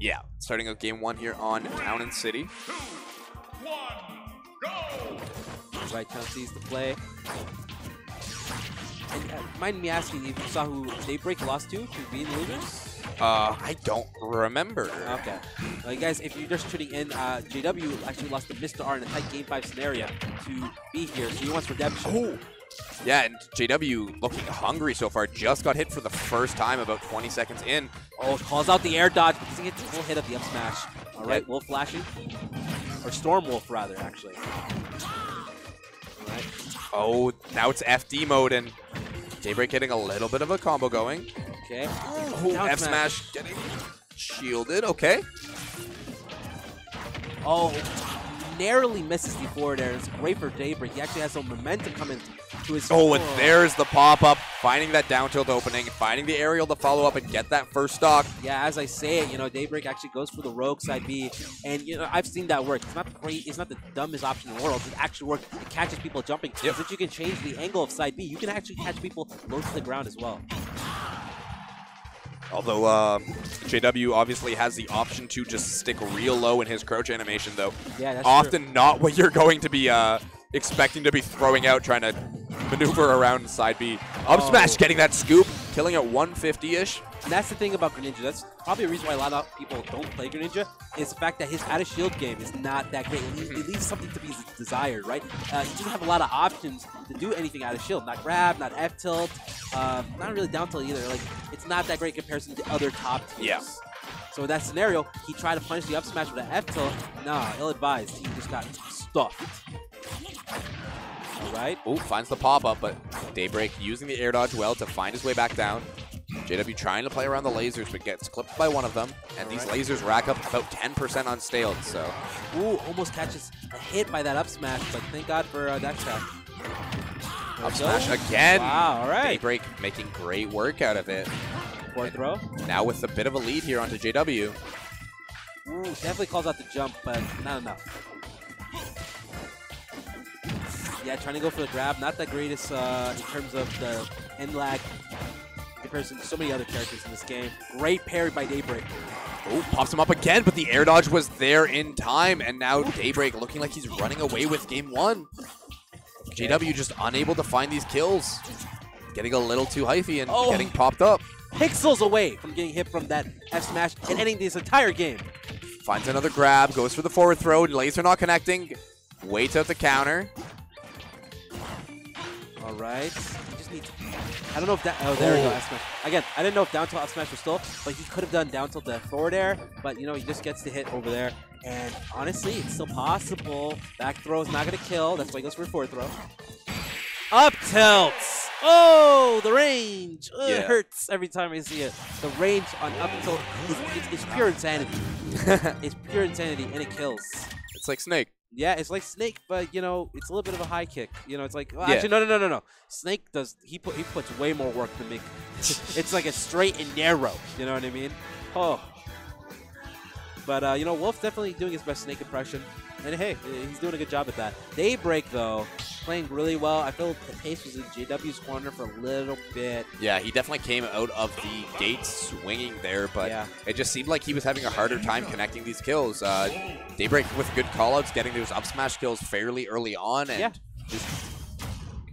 Yeah, starting out game one here on Town and City. Right, Town sees the play. And uh, mind me asking if you saw who Daybreak lost to to be the losers? Uh, I don't remember. Okay. Well, guys, if you're just tuning in, uh, JW actually lost to Mr. R in a tight Game 5 scenario to be here, so he wants redemption. Oh. Yeah, and JW looking hungry so far. Just got hit for the first time about 20 seconds in. Oh, calls out the air dodge, but doesn't get the full hit of the up smash. All right, Wolf flashing. Or Storm Wolf, rather, actually. All right. Oh, now it's FD mode, and Daybreak getting a little bit of a combo going. Okay. Oh, F smash getting shielded. Okay. Oh, narrowly misses the forward air. It's great for Daybreak. He actually has some momentum coming his. Oh, and there's the pop up, finding that down tilt opening, finding the aerial to follow up and get that first stock. Yeah, as I say it, you know, Daybreak actually goes for the rogue side B, and you know, I've seen that work. It's not great. It's not the dumbest option in the world. It actually works. It catches people jumping. Yep. Since you can change the angle of side B, you can actually catch people low to the ground as well. Although uh, JW obviously has the option to just stick real low in his crouch animation, though. Yeah, that's Often true. not what you're going to be uh, expecting to be throwing out, trying to maneuver around side B. Up Oh. smash, getting that scoop, killing at 150-ish. And that's the thing about Greninja. That's probably a reason why a lot of people don't play Greninja is the fact that his out of shield game is not that great. It leaves, it leaves something to be desired, right? Uh, he doesn't have a lot of options to do anything out of shield. Not grab, not F tilt, um, not really down tilt either. Like it's not that great comparison to other top teams. Yeah. So in that scenario, he tried to punish the up smash with an F tilt. Nah, ill advised. He just got stuffed. All right. Oh, finds the pop-up, but Daybreak using the air dodge well to find his way back down. JW trying to play around the lasers, but gets clipped by one of them. And these Alright. lasers rack up about 10% on staled, so... Ooh, almost catches a hit by that up smash, but thank God for uh, that shot. Up smash again. Wow, all right. Daybreak making great work out of it. Forward throw. Now with a bit of a lead here onto JW. Ooh, definitely calls out the jump, but not enough. Yeah, trying to go for the grab. Not the greatest uh, in terms of the end lag comparison to so many other characters in this game. Great parry by Daybreak. Oh, pops him up again, but the air dodge was there in time, and now Daybreak looking like he's running away with game one. JW just unable to find these kills. Getting a little too hyphy and Oh. getting popped up. Pixels away from getting hit from that F smash and ending this entire game. Finds another grab, goes for the forward throw, laser not connecting. Waits out the counter. All right. He just needs. I don't know if that. Oh, there we go. Oh. F smash. Again, I didn't know if down tilt up smash was still, but he could have done down tilt the forward air. But you know, he just gets the hit over there. And honestly, it's still possible. Back throw is not gonna kill. That's why he goes for a forward throw. Up tilts. Oh, the range. Ugh, Yeah. It hurts every time I see it. The range on up tilt is, is, is pure insanity. it's pure insanity, and it kills. It's like Snake. Yeah, it's like Snake, but you know, it's a little bit of a high kick. You know, it's like well, Yeah. actually no, no, no, no, no. Snake does he put he puts way more work than me. it's like a straight and narrow. You know what I mean? Oh. But uh, you know, Wolf's definitely doing his best Snake impression, and hey, he's doing a good job at that. Daybreak though, playing really well. I feel the pace was in JW's corner for a little bit. Yeah, he definitely came out of the gate swinging there, but Yeah. it just seemed like he was having a harder time connecting these kills. Uh, Daybreak with good callouts, getting those up smash kills fairly early on, and Yeah. just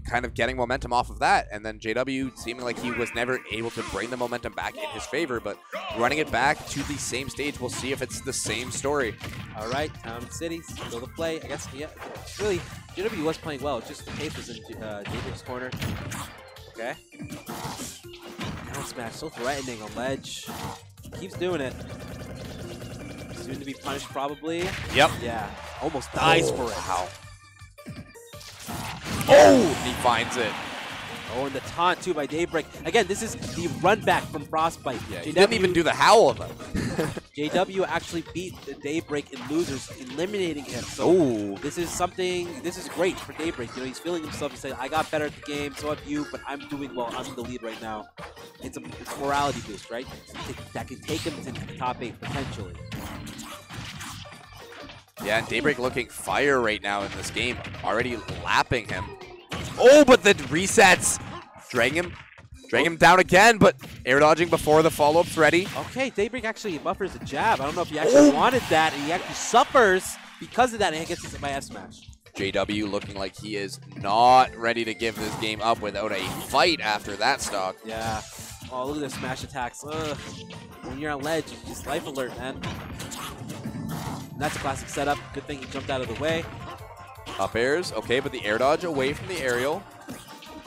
kind of getting momentum off of that. And then JW seeming like he was never able to bring the momentum back in his favor, but running it back to the same stage, we'll see if it's the same story. All right, Town City, still the play. I guess, yeah, really, JW was playing well. Just the pace was in uh, David's corner. Okay. Down smash, so threatening on ledge. Keeps doing it. Soon to be punished, probably. Yep. Yeah, almost dies for it. Wow. Oh, he finds it. Oh, and the taunt too by Daybreak. Again, this is the run back from Frostbite. Yeah, he didn't even do the howl though. JW actually beat the Daybreak in losers, eliminating him. So Oh, this is something. This is great for Daybreak. You know, he's feeling himself. He's saying, "I got better at the game, so have you, but I'm doing well. I'm in the lead right now." It's a, it's a morality boost, right? It- that can take him to the top eight potentially. Yeah, and Daybreak looking fire right now in this game, already lapping him. Oh, but the resets, Drag him Drag him down again, but air dodging before the follow-up's ready. Okay, Daybreak actually buffers a jab. I don't know if he actually oh! wanted that, and he actually suffers because of that, and he gets hit by F smash. JW looking like he is not ready to give this game up without a fight after that stock. Yeah. Oh, look at the smash attacks. Ugh. When you're on ledge, just life alert, man. And that's a classic setup. Good thing he jumped out of the way. Up airs, okay, but the air dodge away from the aerial.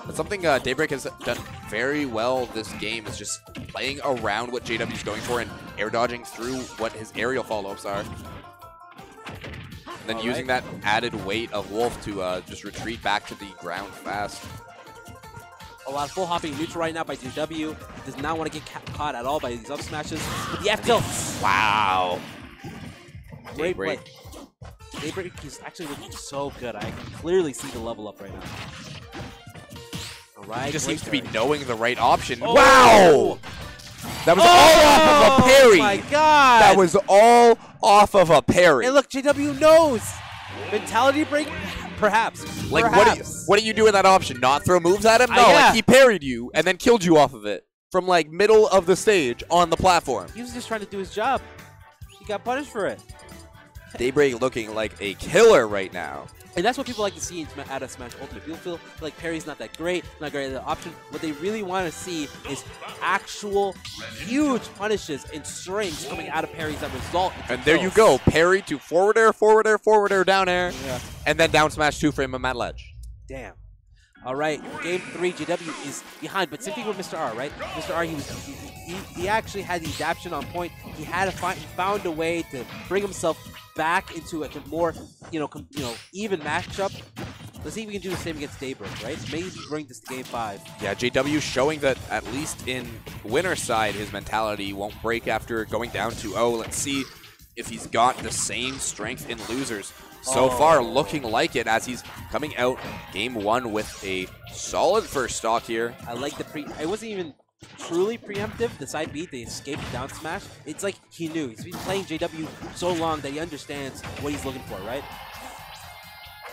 That's something uh, Daybreak has done very well this game is just playing around what JW's going for and air dodging through what his aerial follow-ups are. And then All using right. that added weight of Wolf to uh, just retreat back to the ground fast. A lot of full hopping neutral right now by JW. He does not want to get caught at all by these up smashes. But the F tilt. Wow. Great play. Daybreak. Daybreak is actually looking so good. I can clearly see the level up right now. All right. He just seems to be knowing the right option. Oh! Wow! That was all off of a parry. Oh my god! That was all off of a parry. And look, JW knows. Mentality break, perhaps. Like, what do, you, what do you do with that option? Not throw moves at him? Uh, No, yeah. like he parried you and then killed you off of it from like middle of the stage on the platform. He was just trying to do his job. He got punished for it. Daybreak looking like a killer right now. And that's what people like to see out of Smash Ultimate. People feel like parry's not that great, not great at the option. What they really want to see is actual huge punishes and strings coming out of parries that result And there you go, parry to forward air, forward air, forward air, down air, Yeah. and then down smash two frame him at ledge. Damn. All right, game three, JW is behind, but same thing with Mr. R, right? Mr. R, he was he, he, he actually had the adaptation on point. He had to find found a way to bring himself back into a more, you know, com, you know, even matchup. Let's see if we can do the same against Daybreak, right? Maybe bring this to game five. Yeah, JW showing that at least in winner side, his mentality won't break after going down 2-0. Let's see if he's got the same strength in losers. So Oh. far, looking like it as he's coming out game one with a solid first stock here. I like the pre. I wasn't even truly preemptive. The side beat, the escape down smash. It's like he knew. He's been playing JW so long that he understands what he's looking for, right?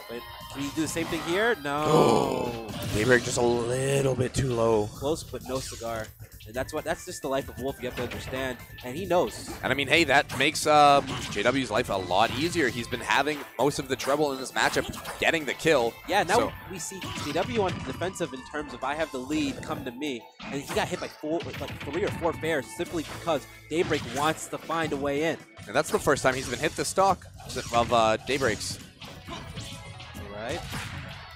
But can you do the same thing here? No. Daybreak just a little bit too low. Close, but no cigar. And that's what. That's just the life of Wolf. You have to understand, and he knows. And I mean, hey, that makes um, JW's life a lot easier. He's been having most of the trouble in this matchup, getting the kill. Yeah, now So- we see JW on the defensive in terms of I have the lead, come to me, and he got hit by four, like three or four fairs simply because Daybreak wants to find a way in. And that's the first time he's been hit the stock of uh, Daybreaks. All right.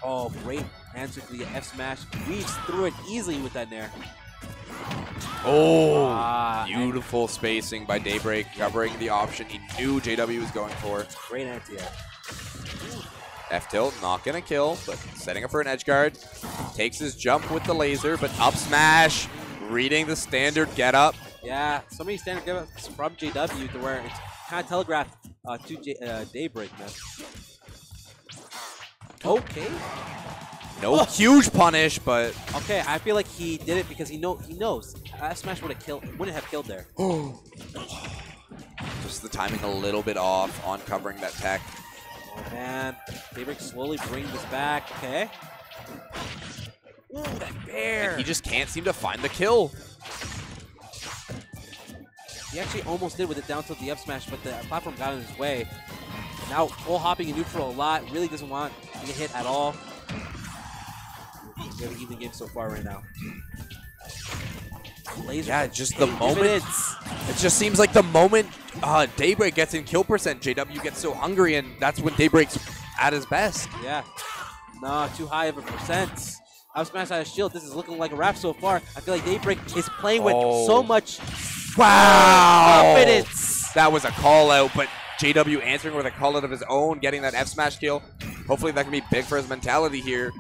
Oh, great answer to the F smash. Weaves through it easily with that nair. Oh, Ah, beautiful spacing by Daybreak, covering the option he knew JW was going for. Great anti-air. F tilt, not gonna kill, but setting up for an edge guard. Takes his jump with the laser, but up smash, reading the standard get up. Yeah, so many standard giveups from JW to where it's kind of telegraphed uh, to J- uh, Daybreak, man. Okay. No Oh. huge punish, but Okay, I feel like he did it because he know he knows F smash would have killed wouldn't have killed there. just the timing a little bit off on covering that tech. Oh man, Daybreak slowly brings this back. Okay. Ooh, that bear. And he just can't seem to find the kill. He actually almost did with it down to the up smash, but the platform got in his way. Now full hopping in neutral a lot. Really doesn't want to get hit at all. An even game so far right now. Laser Yeah, just the moment. It just seems like the moment uh, Daybreak gets in kill percent, JW gets so hungry, and that's when Daybreak's at his best. Yeah. Nah, too high of a percent. Up smash out of shield. This is looking like a wrap so far. I feel like Daybreak is playing with Oh. so much Wow! confidence. That was a call out, but JW answering with a call out of his own, getting that F smash kill. Hopefully that can be big for his mentality here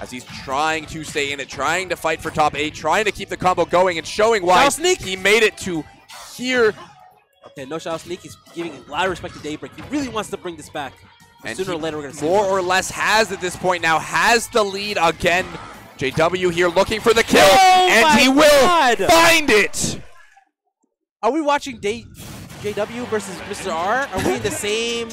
as he's trying to stay in it, trying to fight for top eight, trying to keep the combo going and showing why he made it to here. Okay, no shadow sneak. He's giving a lot of respect to Daybreak. He really wants to bring this back. And Sooner or later, we're gonna see more one. or less has at this point now, has the lead again. JW here looking for the kill, Oh and he will find it. Are we watching Day JW versus Mr. R? Are we in the same?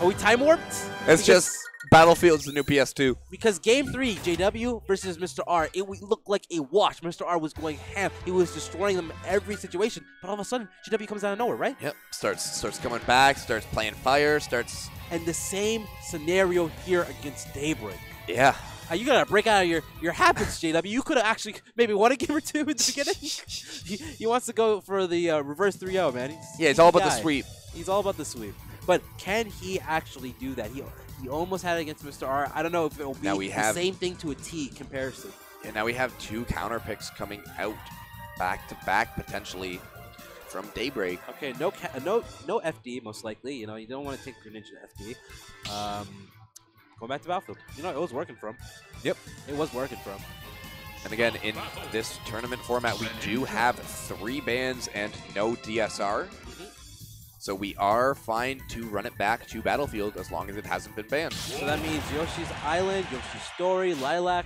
Are we time warped? It's Because- just Battlefield's the new PS2. Because game three, JW versus Mr. R, it looked like a wash. Mr. R was going ham. He was destroying them every situation. But all of a sudden, JW comes out of nowhere, right? Yep. Starts starts coming back. Starts playing fire. Starts. And the same scenario here against Daybreak. Yeah. Uh, you gotta break out of your, your habits, JW. You could have actually maybe won a game or two in the beginning. he, he wants to go for the uh, reverse 3-0, man. He's, Yeah. It's all about the sweep. He's all about the sweep. But can he actually do that? He he almost had it against Mr. R. I don't know if it will be Now we the have- same thing to a T comparison. And now we have two counter picks coming out back to back potentially from Daybreak. Okay, no ca- no no FD most likely. You know you don't want to take Greninja to FD. Um, going back to Battlefield. You know it was working for him. Yep. It was working for him. And again, in this tournament format, we do have three bans and no DSR. So we are fine to run it back to Battlefield as long as it hasn't been banned. So that means Yoshi's Island, Yoshi's Story, Lylat.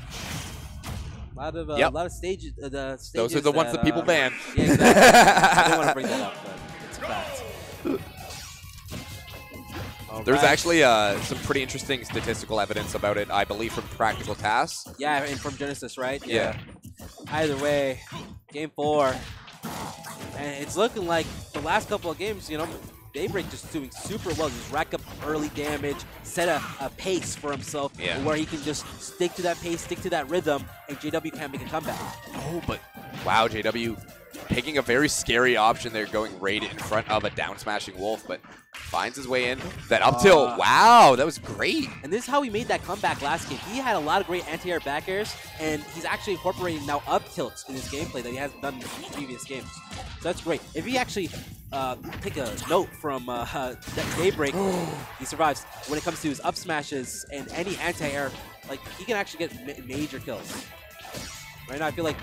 A lot of uh, Yep. lot of stages. Uh, the stages Those are the ones that people uh, ban. Yeah, exactly. I didn't want to bring that up, but it's a fact. There's actually uh, some pretty interesting statistical evidence about it, I believe, from PracticalTAS. Yeah, and from Genesis, right? Yeah. Either way, game four. And it's looking like the last couple of games, you know, Daybreak just doing super well. Just rack up early damage, set a, a pace for himself Yeah. where he can just stick to that pace, stick to that rhythm, and JW can't make a comeback. Oh, but wow, JW picking a very scary option there, going right in front of a down smashing wolf, but finds his way in. That up tilt, Uh, wow, that was great. And this is how he made that comeback last game. He had a lot of great anti-air back airs, and he's actually incorporating now up tilts in his gameplay that he hasn't done in previous games. So that's great. If he actually uh, take a note from uh, Daybreak, he survives. When it comes to his up smashes and any anti-air, like he can actually get ma- major kills. Right now, I feel like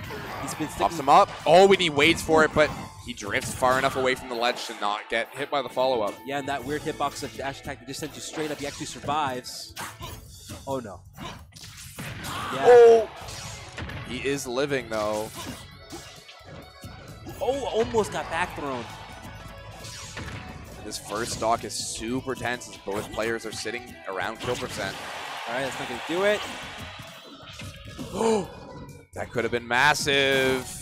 he's been Pops him up. Oh, and he waits for it, but he drifts far enough away from the ledge to not get hit by the follow-up. Yeah, and that weird hitbox of dash attack that just sent you straight up. He actually survives. Oh no. Yeah. Oh! He is living, though. Oh, almost got back thrown. This first stock is super tense as both players are sitting around kill percent. All right, that's not gonna do it. That could have been massive.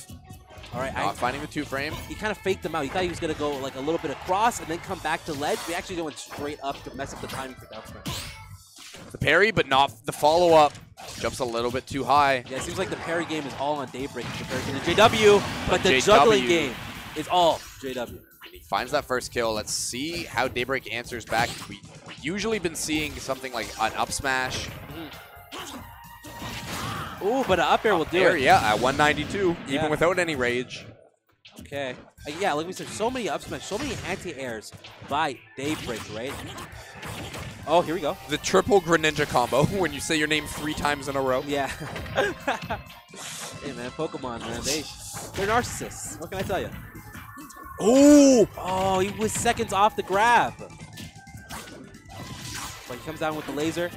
All right, I, Not finding the two frame. he kind of faked him out. He thought he was gonna go like a little bit across and then come back to ledge. But he actually went straight up to mess up the timing for smash. The parry, but not the follow-up. Jumps a little bit too high. Yeah, it seems like the parry game is all on Daybreak in comparison to JW, but, But the JW juggling game is all JW. He finds that first kill. Let's see how Daybreak answers back. We usually been seeing something like an up smash. Ooh, but an up air will do There, it. yeah, at 192, Yeah. even without any rage. Okay. Uh, yeah, like we said, so many up smash, so many anti-airs by Daybreak, right? Oh, here we go. The triple Greninja combo when you say your name three times in a row. Yeah. hey man, Pokemon, man, they they're narcissists. What can I tell you? Ooh! Oh, he was seconds off the grab. But he comes down with the laser.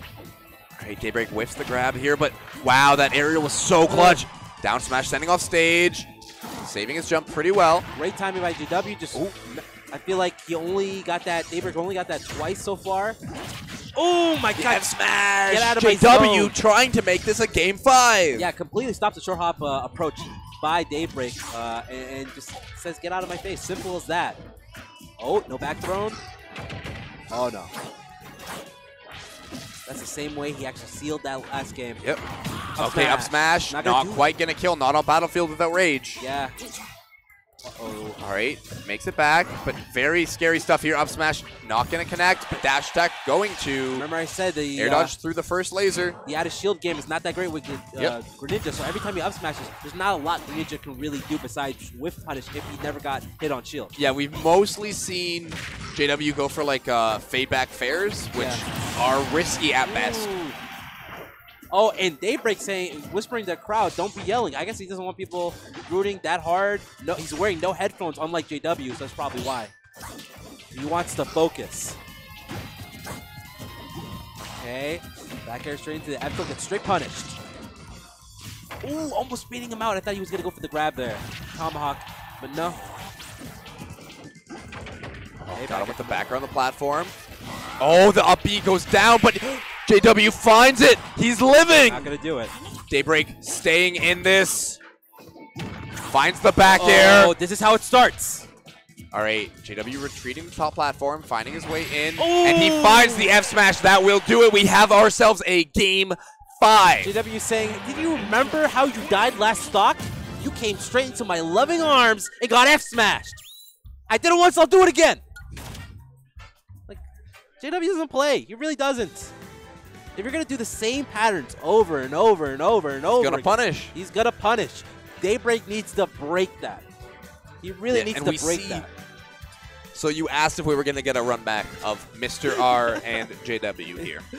Alright, Daybreak whiffs the grab here, but wow, that aerial was so clutch. Down smash sending off stage. Saving his jump pretty well. Great timing by JW. Just, Ooh. I feel like he only got that. Daybreak only got that twice so far. Oh my God! F smash! Get out of my JW trying to make this a game five. Yeah, completely stops the short hop uh, approach by Daybreak uh, and, and just says, "Get out of my face." Simple as that. Oh, no back thrown. Oh no. That's the same way he actually sealed that last game. Yep. Up okay, up smash. smash. Not Not, gonna do quite gonna kill. Not on Battlefield without rage. Yeah. Uh-oh. All right, makes it back, but very scary stuff here. Up smash, not gonna connect, but dash attack going to Remember I said the air uh, dodge through the first laser. the out of shield game is not that great with uh, Yep. Greninja, so every time he up smashes, there's not a lot Greninja can really do besides whiff punish if he never got hit on shield. Yeah, we've mostly seen JW go for like uh, fade back fairs, which Yeah. are risky at best. Ooh. Oh, and Daybreak saying, whispering to the crowd, "Don't be yelling." I guess he doesn't want people rooting that hard. No, he's wearing no headphones, unlike JW, so that's probably why. He wants to focus. Okay, back air straight into the F gets straight punished. Ooh, almost beating him out. I thought he was gonna go for the grab there, tomahawk, but no. Okay, Got him with the back air on the platform. Oh, the up B goes down, but JW finds it. He's living. Not gonna do it. Daybreak staying in this. Finds the back oh, air. Oh, this is how it starts. All right, JW retreating the top platform, finding his way in, and he finds the F smash. That will do it. We have ourselves a game five. JW saying, did you remember how you died last stock? You came straight into my loving arms and got F smashed. I did it once, I'll do it again. Like, JW doesn't play. He really doesn't. If you're gonna do the same patterns over and over and over and over, he's Gonna again, punish. He's gonna punish. Daybreak needs to break that. He really Yeah, needs to break see- that. So you asked if we were gonna get a run back of Mr. R and JW here.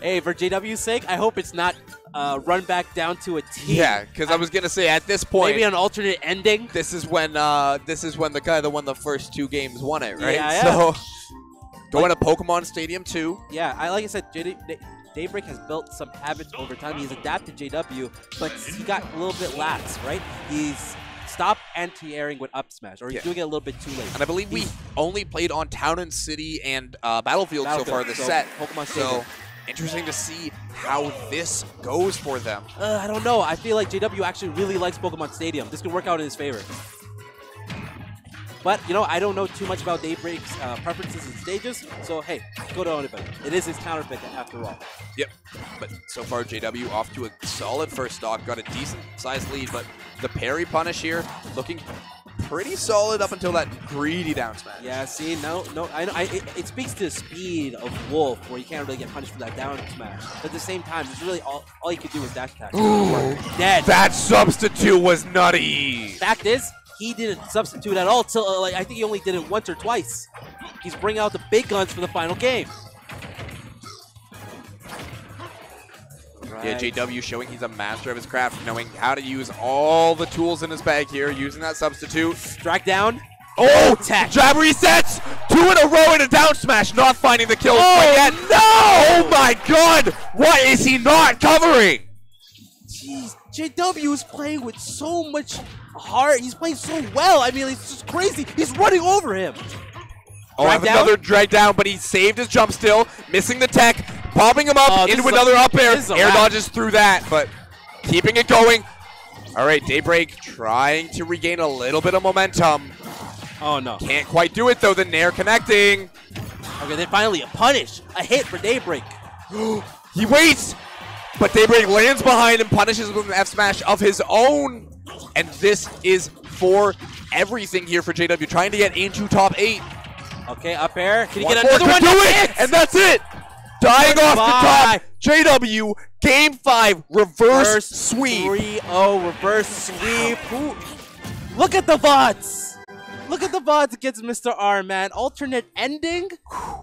Hey, for JW's sake, I hope it's not uh, run back down to a T. Yeah, because I was gonna say at this point, maybe an alternate ending. this is when uh, this is when the guy that won the first two games won it, right? Yeah, yeah. So going to Pokemon Stadium 2. Yeah, I like I said, JD, Daybreak has built some habits over time. He's adapted JW, but he got a little bit lax, right? He's stopped anti-airing with up smash, or he's Yeah. doing it a little bit too late. And I believe we only played on Town and City and uh, Battlefield, so far this so set. Pokemon So interesting to see how this goes for them. Uh, I don't know. I feel like JW actually really likes Pokemon Stadium. This could work out in his favor. But, you know, I don't know too much about Daybreak's uh, preferences and stages, so hey, go to anybody. It is his counter pick after all. Yep. But so far, JW off to a solid first stock, got a decent sized lead, but the parry punish here looking pretty solid up until that greedy down smash. Yeah, see, no, no, I know. I, it, it speaks to the speed of Wolf, where you can't really get punished for that down smash. But at the same time, it's really all all you could do is dash attack. Ooh, Dead. That substitute was nutty. Fact is, he didn't substitute at all. Till uh, like I think he only did it once or twice. He's bringing out the big guns for the final game. Yeah, JW showing he's a master of his craft, knowing how to use all the tools in his bag here, using that substitute. Drag down. Oh, tech. Jab resets! Two in a row in a down smash, not finding the kill Oh, yet. No! Oh my god! What is he not covering? Jeez, JW is playing with so much heart. He's playing so well. I mean, it's just crazy. He's running over him. Oh, Drag another drag down, but he saved his jump still, missing the tech, popping him up Oh, into is a- another up air. this is a Air wrap. dodges through that, but keeping it going. All right, Daybreak trying to regain a little bit of momentum. Oh no. Can't quite do it though. The Nair connecting. Okay, then finally a punish, a hit for Daybreak. He waits, but Daybreak lands behind and punishes with an F smash of his own. And this is for everything here for JW, trying to get into top eight. Okay, up air. Can you One get another one? do it, and that's it. Dying off the top. JW, game five, reverse sweep. 3-0 reverse sweep. Ooh. Look at the VODs. Look at the VODs against Mr. R, man. Alternate ending?